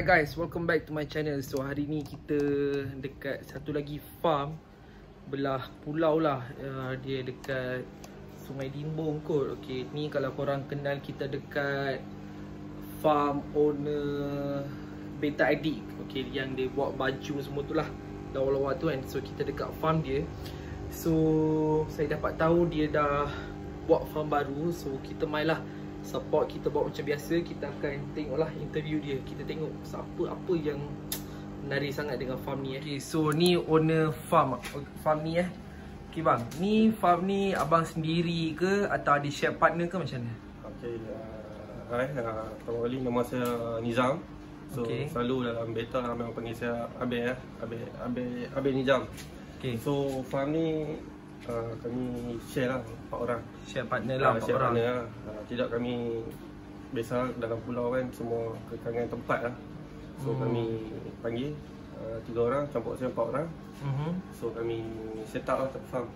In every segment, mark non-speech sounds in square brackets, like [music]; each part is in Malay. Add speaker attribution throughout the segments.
Speaker 1: Alright, guys, welcome back to my channel. So hari ni kita dekat satu lagi farm belah pulau lah. Uh, dia dekat Sungai Dimbong kot. Okay, ni kalau korang kenal kita dekat farm owner Beta Addict. Okay, yang dia buat baju semua tu lah. Lawa-lawa tu kan. So kita dekat farm dia. So saya dapat tahu dia dah buat farm baru. So kita main lah support kita buat macam biasa kita akan tengoklah interview dia. Kita tengok siapa apa yang menarik sangat dengan farm ni eh. Okay, so ni owner farm farm ni eh. Okay bang. Ni farm ni abang sendiri ke atau ada share partner ke macam mana?
Speaker 2: Okay, uh, hai, uh, pertama kali nama saya Nizam. So
Speaker 1: Okay.
Speaker 2: selalu dalam beta ramai orang panggil saya Abe ya, Abe Abe Abe Nizam.
Speaker 1: okay.
Speaker 2: So farm ni uh, kami share lah empat orang.
Speaker 1: share partner lah
Speaker 2: Ah,
Speaker 1: empat orang
Speaker 2: partner lah. Uh, tidak kami biasa dalam pulau kan semua kekangan tempat lah. So
Speaker 1: Hmm.
Speaker 2: kami panggil uh, tiga orang campur saya empat orang.
Speaker 1: Mhm.
Speaker 2: So kami set up lah satu farm.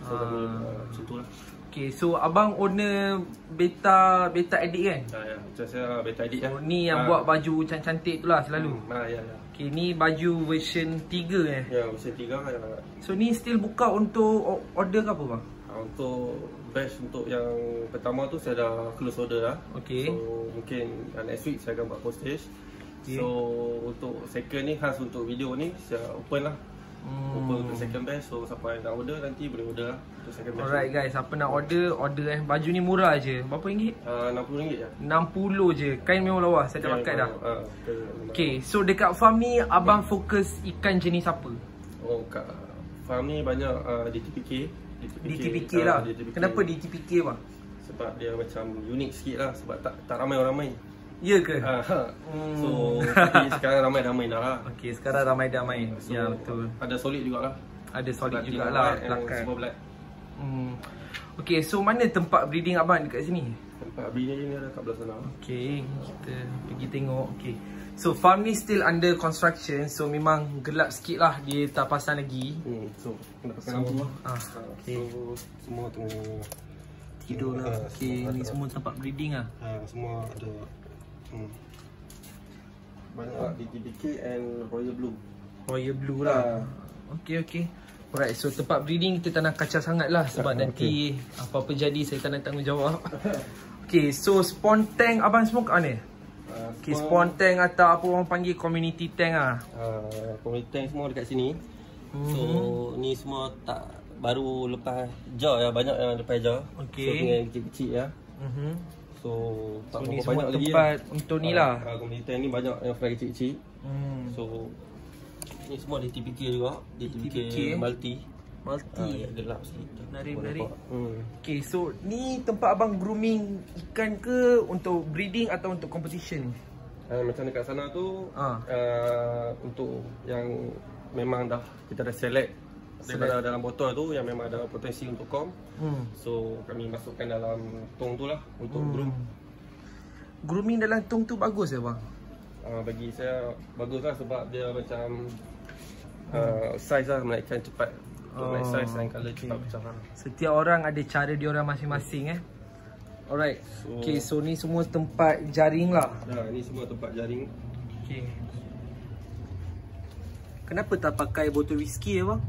Speaker 2: So
Speaker 1: Ah.
Speaker 2: kami uh, macam tu lah.
Speaker 1: okay so abang owner beta beta edit kan
Speaker 2: Uh, ya, macam saya beta edit
Speaker 1: so
Speaker 2: lah.
Speaker 1: ni yang
Speaker 2: Ah.
Speaker 1: buat baju cantik-cantik tu lah selalu
Speaker 2: Hmm, ah, ya, ya.
Speaker 1: okay ni baju version 3 eh
Speaker 2: Ya, usia tiga ya.
Speaker 1: so ni still buka untuk order ke apa bang
Speaker 2: Ah, Untuk batch untuk yang pertama tu saya dah close order lah.
Speaker 1: Okay.
Speaker 2: So mungkin uh, next week saya akan buat postage.
Speaker 1: Okay.
Speaker 2: So untuk second ni khas untuk video ni saya open lah.
Speaker 1: Hmm.
Speaker 2: Open untuk second batch. So siapa yang nak order nanti boleh order lah untuk second batch.
Speaker 1: Alright guys, apa nak order, order eh. Baju ni murah je. Berapa ringgit?
Speaker 2: Uh, RM60 je.
Speaker 1: 60 je. Kain memang lawa, saya dah pakai dah.
Speaker 2: Uh,
Speaker 1: Okay, so dekat farm ni abang fokus ikan jenis apa?
Speaker 2: Oh kat farm ni banyak uh, DTPK.
Speaker 1: DTPK lah.
Speaker 2: ah, DTPK.
Speaker 1: Kenapa DTPK bang?
Speaker 2: Sebab dia macam unik sikit lah. Sebab tak tak ramai orang main.
Speaker 1: Ya ke?
Speaker 2: Ah, ha.
Speaker 1: Hmm.
Speaker 2: So tapi sekarang ramai dah main dah lah.
Speaker 1: Okay, sekarang ramai dah main.
Speaker 2: So,
Speaker 1: ya betul.
Speaker 2: Ada solid jugalah.
Speaker 1: Ada solid
Speaker 2: Platinum
Speaker 1: jugalah belakang.
Speaker 2: Super black.
Speaker 1: Hmm. Okay, so mana tempat breeding abang dekat sini?
Speaker 2: Tempat bini ni ada kat belah sana.
Speaker 1: Okay, kita pergi tengok. Okay. So farm ni still under construction So memang gelap sikit lah Dia tak pasang lagi
Speaker 2: Hmm, so nak pakai
Speaker 1: So,
Speaker 2: lampu lah.
Speaker 1: ah,
Speaker 2: Ah,
Speaker 1: okay.
Speaker 2: So semua tengah
Speaker 1: Tidur lah
Speaker 2: Ah,
Speaker 1: Okay, ni semua tempat breeding lah
Speaker 2: ha, semua ada hmm. banyak lah DTBK and Royal Blue.
Speaker 1: Royal Blue lah
Speaker 2: Ah.
Speaker 1: Okay, okay Alright, so tempat breeding kita tak nak kacau sangat lah Sebab
Speaker 2: Ah, [laughs]
Speaker 1: nanti apa-apa jadi saya tak nak tanggungjawab [laughs] Okay, so spawn tank abang semua kat mana?
Speaker 2: Uh,
Speaker 1: Okay, spawn tank atau apa orang panggil community tank lah
Speaker 2: uh, community tank semua dekat sini.
Speaker 1: Mhm.
Speaker 2: So ni semua tak baru lepas jar ya banyak yang lepas jar.
Speaker 1: Okay.
Speaker 2: So tinggal kecil-kecil ya.
Speaker 1: Mhm.
Speaker 2: So tak
Speaker 1: So
Speaker 2: berapa banyak lagi
Speaker 1: tempat
Speaker 2: ya.
Speaker 1: untuk ni
Speaker 2: Ah,
Speaker 1: lah
Speaker 2: ah, community tank ni banyak yang fly kecil-kecil.
Speaker 1: hmm.
Speaker 2: So ni semua DTPK juga, DTPK,
Speaker 1: DTPK.
Speaker 2: multi.
Speaker 1: Multi
Speaker 2: Ah, ya, gelap sikit.
Speaker 1: Menarik, menarik.
Speaker 2: Hmm.
Speaker 1: Okay, so ni tempat abang grooming ikan ke untuk breeding atau untuk competition?
Speaker 2: Uh, macam dekat sana tu
Speaker 1: Ah.
Speaker 2: uh, untuk yang memang dah kita dah select daripada dalam botol tu yang memang ada potensi untuk kom.
Speaker 1: Hmm.
Speaker 2: So kami masukkan dalam tong tu lah untuk hmm. groom.
Speaker 1: Grooming dalam tong tu bagus ya bang?
Speaker 2: Uh, bagi saya bagus lah sebab dia macam uh, size lah menaikkan cepat. Untuk naik
Speaker 1: Oh,
Speaker 2: size dan colour cepat pecah lah.
Speaker 1: Setiap orang ada cara dia orang masing-masing eh. Alright.
Speaker 2: So-
Speaker 1: okay, so ni semua tempat jaring lah.
Speaker 2: Nah, ni semua tempat jaring.
Speaker 1: Okay. Kenapa tak pakai botol whisky ya bang?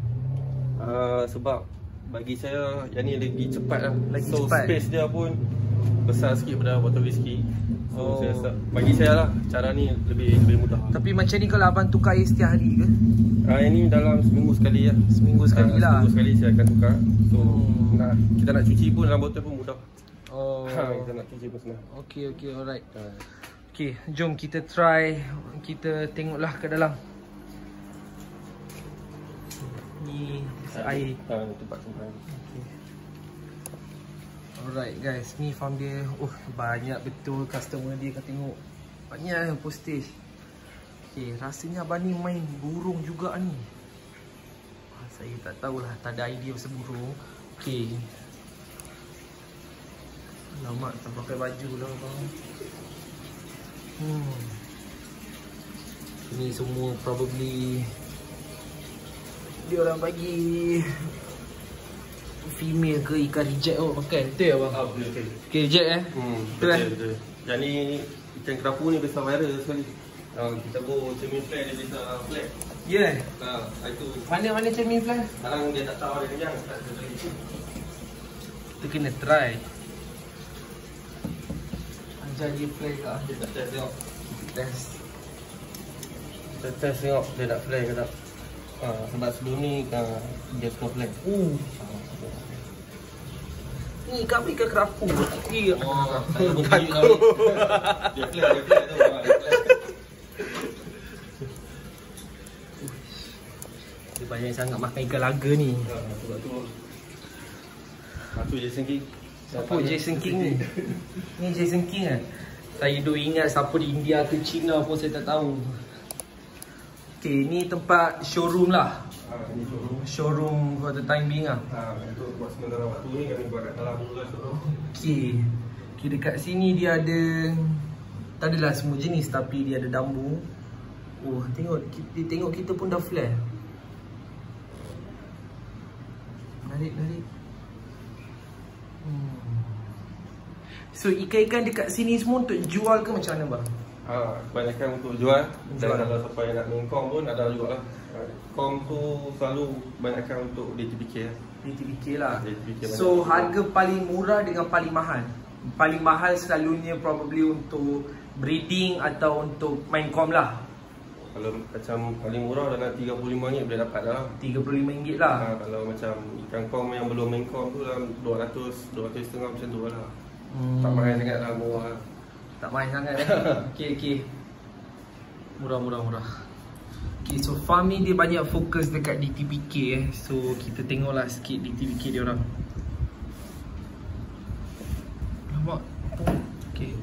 Speaker 2: Uh, sebab bagi saya yang ni lagi cepat lah.
Speaker 1: Lagi
Speaker 2: so
Speaker 1: cepat.
Speaker 2: space dia pun besar sikit pada botol whisky. So
Speaker 1: Oh.
Speaker 2: saya rasa bagi saya lah cara ni lebih lebih mudah.
Speaker 1: Tapi macam ni kalau abang tukar air setiap hari ke?
Speaker 2: Ah yang ni dalam seminggu sekali ya.
Speaker 1: Seminggu sekali
Speaker 2: Ah,
Speaker 1: lah.
Speaker 2: Seminggu sekali saya akan tukar. So
Speaker 1: Hmm.
Speaker 2: nak kita nak cuci pun dalam botol pun mudah.
Speaker 1: Oh.
Speaker 2: Ha, kita nak cuci pun senang.
Speaker 1: Okay, okay, alright.
Speaker 2: Ha.
Speaker 1: Okay, jom kita try Kita tengoklah ke dalam Ni air.
Speaker 2: Ha, tempat simpan.
Speaker 1: okay. Alright guys, ni farm dia. Oh, banyak betul customer dia kan tengok. Banyak postage. Okay, rasanya abang ni main burung juga ni. Ah, Saya tak tahulah, tak ada idea pasal burung. Okay Lama tak pakai baju lah bang Hmm. Ini semua probably dia orang bagi female ke ikan reject oh makan. Betul ya bang?
Speaker 2: Ah, boleh okey.
Speaker 1: Okay reject eh.
Speaker 2: Hmm,
Speaker 1: Betul, eh?
Speaker 2: betul betul. Yang ni ikan kerapu ni besar viral sekali. Ha, kita go cermin flat dia besar flat.
Speaker 1: Ya. Yeah.
Speaker 2: Ha, itu
Speaker 1: Mana mana cermin fly?
Speaker 2: sekarang dia tak tahu dia kenyang. Tak ada lagi.
Speaker 1: Kita kena try. Ajar dia fly kat.
Speaker 2: Kita tak test tengok.
Speaker 1: Test.
Speaker 2: Kita test tengok dia nak fly ke tak. Ha, sebab sebelum ni kan dia suka fly.
Speaker 1: Uh. Ni ikan ikan kerapu. Tapi
Speaker 2: Oh, saya ni. [laughs] Dia fly, dia fly tu. Ha, dia
Speaker 1: banyak sangat makan ikan laga ni.
Speaker 2: Ha, sebab tu. Ha, tu Jason King.
Speaker 1: Siapa Jason King ni? [laughs] Ni Jason King kan? Saya duk ingat siapa di India ke China pun saya tak tahu. Okay, ni tempat showroom lah.
Speaker 2: Ha, showroom.
Speaker 1: Showroom for the time being lah.
Speaker 2: Ha, untuk buat sementara waktu ni kami buat kat dalam dulu lah showroom.
Speaker 1: Okay. okay, dekat sini dia ada Tak adalah semua jenis tapi dia ada dambu Oh, tengok, kita, tengok kita pun dah flare Narik, narik hmm. So, ikan-ikan dekat sini semua untuk jual ke macam mana bang?
Speaker 2: Ha, kebanyakan untuk jual. Dan
Speaker 1: Jual.
Speaker 2: kalau siapa yang nak main kong pun ada juga lah. Kong tu selalu kebanyakan untuk DTPK lah.
Speaker 1: DTPK lah
Speaker 2: DTPK
Speaker 1: So, harga paling murah dengan paling mahal Paling mahal selalunya probably untuk breeding atau untuk main com lah
Speaker 2: Kalau macam paling murah dalam RM35 boleh dapat lah.
Speaker 1: RM35 lah
Speaker 2: Ha, kalau macam ikan kong yang belum main kong tu dalam 200, 200 setengah macam tu lah.
Speaker 1: Hmm.
Speaker 2: Tak mahal sangat lah, murah lah.
Speaker 1: Tak main sangat eh. [laughs] Okey okey. Murah murah murah. Okey so farm ni dia banyak fokus dekat DTPK eh. So kita tengoklah sikit DTPK dia orang. Nampak? Okey.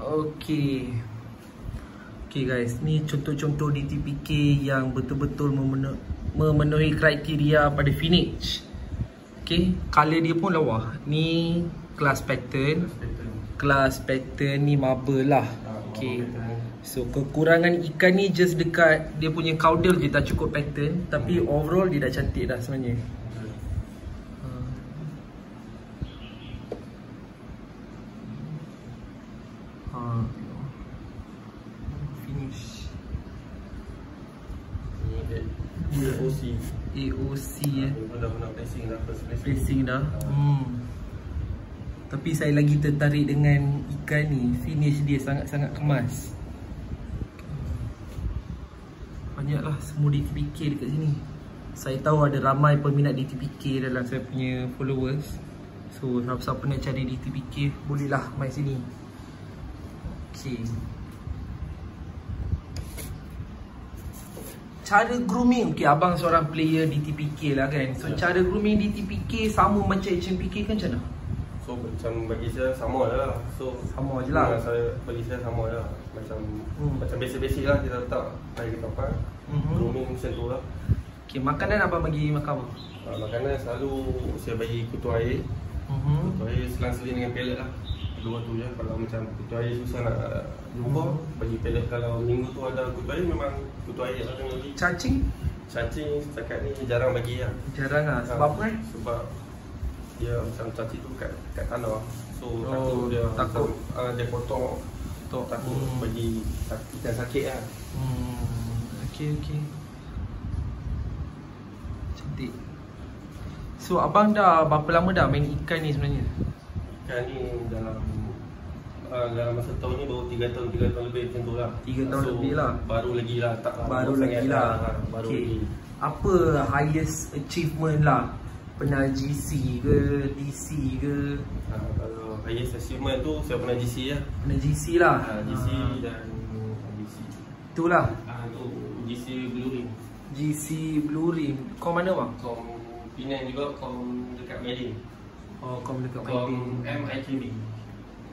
Speaker 1: Okey. Okey guys, ni contoh-contoh DTPK yang betul-betul memenu- memenuhi kriteria pada Phoenix. Okey, color dia pun lawa. Ni kelas pattern. Kelas pattern ni marble lah. Okey. So kekurangan ikan ni just dekat dia punya caudal je tak cukup pattern tapi overall dia dah cantik dah sebenarnya. AOC eh.
Speaker 2: Ni pun dah pernah placing dah, first. Placing
Speaker 1: dah. Hmm. Tapi saya lagi tertarik dengan ikan ni. Finish dia sangat-sangat kemas. Banyaklah semua DTPK dekat sini. Saya tahu ada ramai peminat DTPK dalam saya punya followers. So, siapa-siapa nak cari DTPK, bolehlah main sini. Okay. Cara grooming, okay abang seorang player DTPK lah kan So
Speaker 2: Ya.
Speaker 1: cara grooming DTPK sama macam HMPK kan macam mana?
Speaker 2: So macam bagi saya sama je lah So
Speaker 1: Sama je lah.
Speaker 2: Saya, bagi saya sama je lah Macam
Speaker 1: Hmm.
Speaker 2: macam basic-basic lah kita letak Air kita apa
Speaker 1: Mhm.
Speaker 2: Grooming macam tu lah
Speaker 1: Okay, makanan abang bagi makan apa?
Speaker 2: uh, Makanan selalu saya bagi kutu air
Speaker 1: Mhm.
Speaker 2: Kutu air selang-seling dengan pellet lah Dua tu je Kalau macam kutu air susah nak jumpa
Speaker 1: Mhm.
Speaker 2: Bagi pellet kalau minggu tu ada kutu air Memang kutu air lah kena bagi
Speaker 1: Cacing?
Speaker 2: Cacing setakat ni jarang bagi lah
Speaker 1: Jarang lah, sebab apa kan?
Speaker 2: Sebab dia macam cacing tu kat, kat tanah So
Speaker 1: Oh,
Speaker 2: takut dia
Speaker 1: takut.
Speaker 2: macam, uh, Dia kotor
Speaker 1: Tok.
Speaker 2: Takut
Speaker 1: Hmm.
Speaker 2: bagi sak- ikan sakit lah
Speaker 1: Hmm, okay okay Cantik So abang dah berapa lama dah main ikan ni sebenarnya?
Speaker 2: Ikan ni dalam uh, dalam masa tahun ni baru 3 tahun, 3 tahun lebih macam tu lah
Speaker 1: Tiga tahun lebih lah.
Speaker 2: Baru lagi lah tak
Speaker 1: Baru lagi lah
Speaker 2: ha, Baru
Speaker 1: okay.
Speaker 2: lagi
Speaker 1: Apa highest achievement lah? Pernah GC ke, DC ke?
Speaker 2: ha, Kalau highest achievement tu saya pernah GC lah
Speaker 1: Pernah GC lah.
Speaker 2: Ha, GC
Speaker 1: Ah,
Speaker 2: dan GC
Speaker 1: Itulah.
Speaker 2: Ah tu GC Blue Ring.
Speaker 1: GC Blue Rim Kau mana bang?
Speaker 2: Kom Penang juga Kom dekat Medin
Speaker 1: Oh kau dekat
Speaker 2: Kom
Speaker 1: Maidin
Speaker 2: MIKB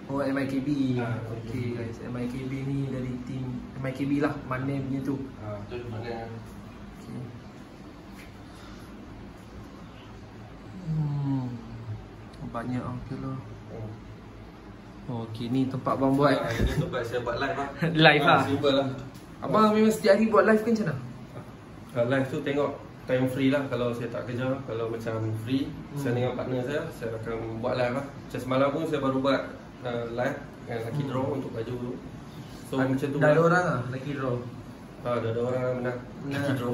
Speaker 1: Oh MIKB
Speaker 2: Ah,
Speaker 1: Okay guys. MIKB ni dari team MIKB lah Mana punya tu.
Speaker 2: Ha, Tu mana
Speaker 1: okay. Hmm Banyak okay lah.
Speaker 2: Oh.
Speaker 1: Oh, okay ni tempat abang buat.
Speaker 2: Ah, Ini tempat saya buat live lah. [laughs]
Speaker 1: Live lah.
Speaker 2: Ah, Simple lah.
Speaker 1: Abang memang setiap hari buat live kan macam mana?
Speaker 2: Ah, Live tu tengok time free lah. Kalau saya tak kerja kalau macam free hmm. saya dengan partner saya saya akan buat live lah. Macam semalam pun saya baru buat uh, live dengan lucky draw hmm. untuk baju.
Speaker 1: So A- macam tu dah ada orang lah lucky draw?
Speaker 2: Ah, dah ada orang menang lucky draw.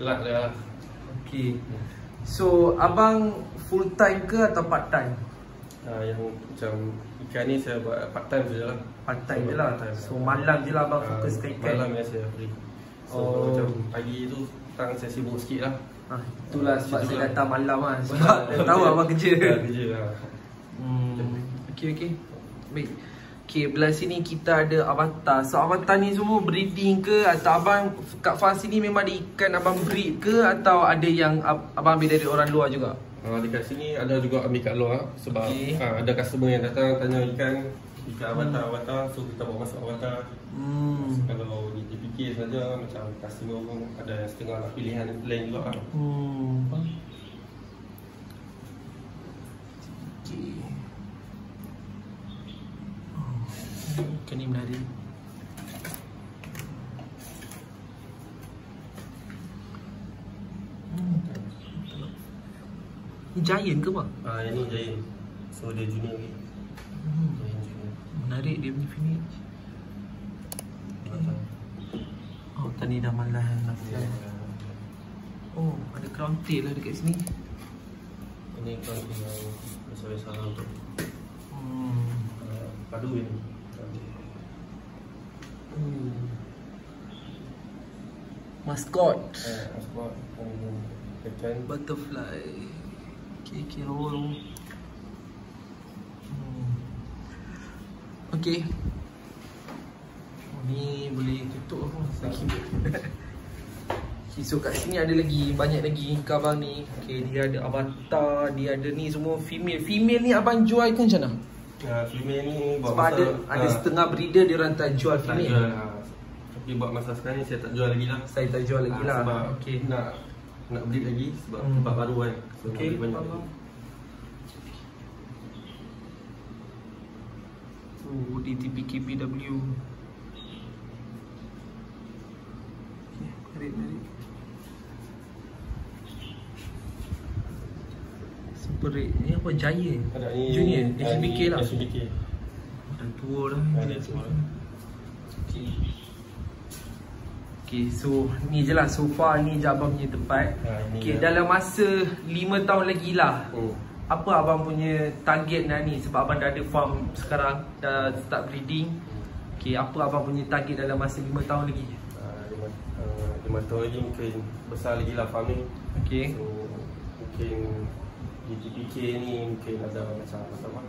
Speaker 2: Luck [laughs] lah.
Speaker 1: Okay. So abang full time ke atau part time
Speaker 2: uh, yang macam ikan ni saya buat part time je lah.
Speaker 1: Part time je lah. so malam je lah abang uh, fokus ke ikan
Speaker 2: malam ya saya free. So oh. macam pagi tu petang saya sibuk sikit lah.
Speaker 1: Ha, Itulah sebab saya datang malam lah. Sebab saya tahu abang [laughs] kerja.
Speaker 2: Ya kerja lah.
Speaker 1: Hmm. Okay okay Baik Okay belah sini kita ada avatar So avatar ni semua breeding ke Atau abang kat farm sini memang ada ikan abang breed ke Atau ada yang abang ambil dari orang luar juga
Speaker 2: Ha, dekat sini ada juga ambil kat luar sebab okay. ha, ada customer yang datang tanya ikan ikan avatar hmm. avatar so kita bawa masuk avatar hmm. kalau fikir saja macam customer pun ada setengah lah pilihan lain juga lah. Hmm.
Speaker 1: Kan ni menarik. Ini giant ke bang?
Speaker 2: Ah, ini giant. So dia junior lagi.
Speaker 1: Hmm. Menarik dia punya finish. Tadi dah malas nak yeah. Oh, ada crown tail lah dekat sini.
Speaker 2: Ini crown tail yang besar-besar untuk hmm. uh, padu ini.
Speaker 1: Hmm. Mascot.
Speaker 2: Eh, mascot. Um,
Speaker 1: Butterfly. Okay, okay, roll. Hmm. Okay. Ni boleh tutup apa lagi. [laughs] Okay, so kat sini ada lagi banyak lagi abang ni. Okay, dia ada avatar, dia ada ni semua female. Female ni abang jual kan macam mana?
Speaker 2: Ya, female ni
Speaker 1: buat Sebab masa, ada, uh, ada setengah breeder dia orang tak jual female. Tak jual,
Speaker 2: uh, tapi buat masa sekarang ni saya tak jual lagi lah.
Speaker 1: Saya tak jual lagi uh, lah.
Speaker 2: Sebab okay. nak nak breed lagi sebab hmm. tempat baru kan. So,
Speaker 1: okay, banyak lagi. Oh, DTPKBW. Menarik, menarik. Super rate. Ni apa? Jaya?
Speaker 2: Ada ni.
Speaker 1: Junior? SBK lah?
Speaker 2: SBK.
Speaker 1: Dah tua dah. Tua Okay. Okay, so ni je lah. So far ni je abang punya tempat. Ha, okay, lah. dalam masa 5 tahun lagi lah. Oh. Apa abang punya target dah ni? Sebab abang dah ada farm sekarang. Dah start breeding. Okay, apa abang punya target dalam masa 5 tahun lagi?
Speaker 2: 5 tahun lagi mungkin besar lagi lah farming
Speaker 1: okay.
Speaker 2: So mungkin TPK ni mungkin ada macam apa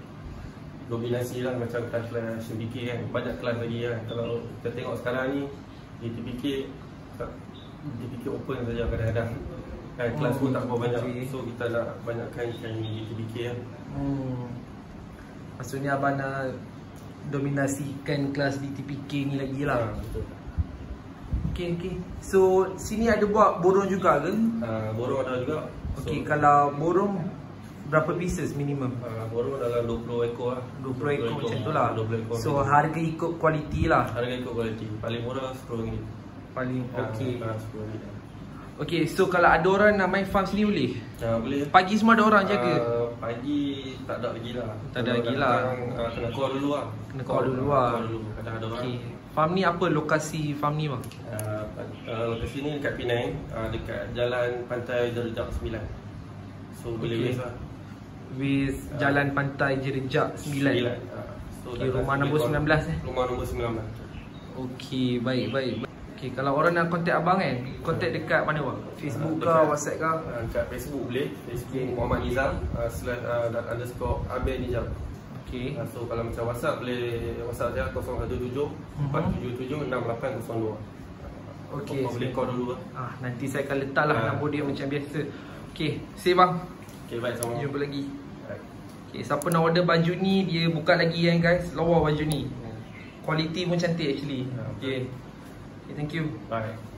Speaker 2: Dominasi lah macam kelas-kelas SMBK kan Banyak kelas lagi kan Kalau kita tengok sekarang ni Di TPK TPK open saja kadang-kadang kan, Kelas pun tak berapa banyak okay. So kita nak banyakkan ikan di TPK kan hmm.
Speaker 1: Maksudnya abang nak dominasikan kelas di TPK ni lagi lah ha, Betul Okay, okay. So, sini ada buat borong juga ke?
Speaker 2: Uh, borong ada juga.
Speaker 1: Okay, so, kalau borong berapa pieces minimum?
Speaker 2: Uh, borong dalam 20 ekor lah.
Speaker 1: 20, 20 ekor, ekor macam tu lah. So, harga ikut kualiti lah.
Speaker 2: Harga ikut kualiti. Paling murah RM10.
Speaker 1: Paling okay. Uh, uh, Okay, so kalau ada orang nak main farm sini boleh?
Speaker 2: Ya, uh, boleh.
Speaker 1: Pagi semua ada orang uh, jaga?
Speaker 2: Pagi tak ada lagi lah.
Speaker 1: Tak ada lagi lah.
Speaker 2: Uh, kena call dulu lah.
Speaker 1: Kena call dulu lah.
Speaker 2: Call dulu. Kadang ada orang. Okay.
Speaker 1: Farm ni apa lokasi farm ni bang?
Speaker 2: Uh, uh, lokasi ni dekat Penang, uh, dekat jalan pantai Jerejak 9. So okay. boleh lah.
Speaker 1: Waste uh, jalan pantai Jerejak 9. 9. Uh, so okay, rumah nombor 19 eh?
Speaker 2: Rumah nombor 19.
Speaker 1: Okey, baik baik. Okey, kalau orang nak kontak abang kan, kontak dekat mana bang? Facebook uh, ke, WhatsApp ke?
Speaker 2: Uh, dekat Facebook boleh. Facebook okay. Muhammad Nizam uh, slash uh, underscore Abel Nizam. Okay. Uh, so kalau macam WhatsApp boleh WhatsApp saya 017 477 6802. Okey. Boleh call dulu lah.
Speaker 1: Ah nanti saya akan letaklah uh, nombor dia macam biasa. Okey, see bang.
Speaker 2: Okey, baik sama.
Speaker 1: Jumpa lagi. Okey, siapa nak order baju ni dia buka lagi kan guys. Lawa baju ni. Quality pun cantik actually. Uh, Okey. Okay, thank you.
Speaker 2: Bye.